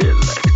Electric.